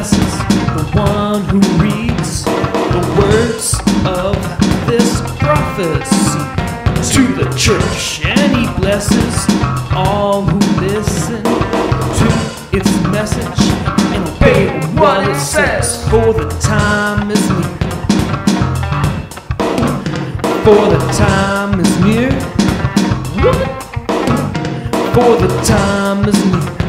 one who reads the words of this prophecy to the church, and he blesses all who listen to its message and obey what it says. For the time is near. For the time is near. For the time is near.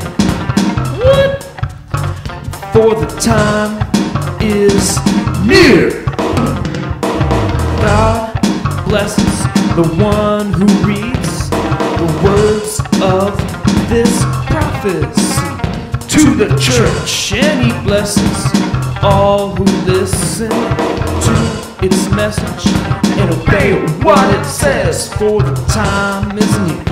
For the time is near. God blesses the one who reads the words of this prophecy to the church, and he blesses all who listen to its message and obey what it says. For the time is near.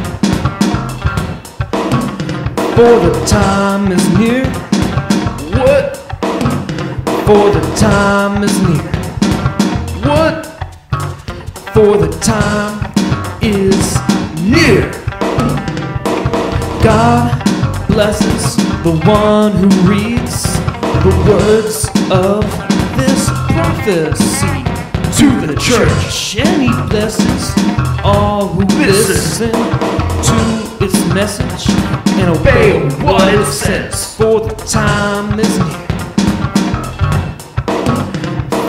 For the time is near. For the time is near. What? For the time is near. God blesses the one who reads the words of this prophecy to the church, and he blesses all who listen to its message and obey what it says.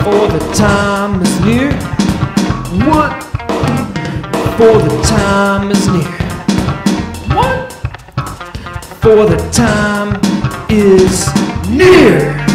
For the time is near. What? For the time is near. What? For the time is near.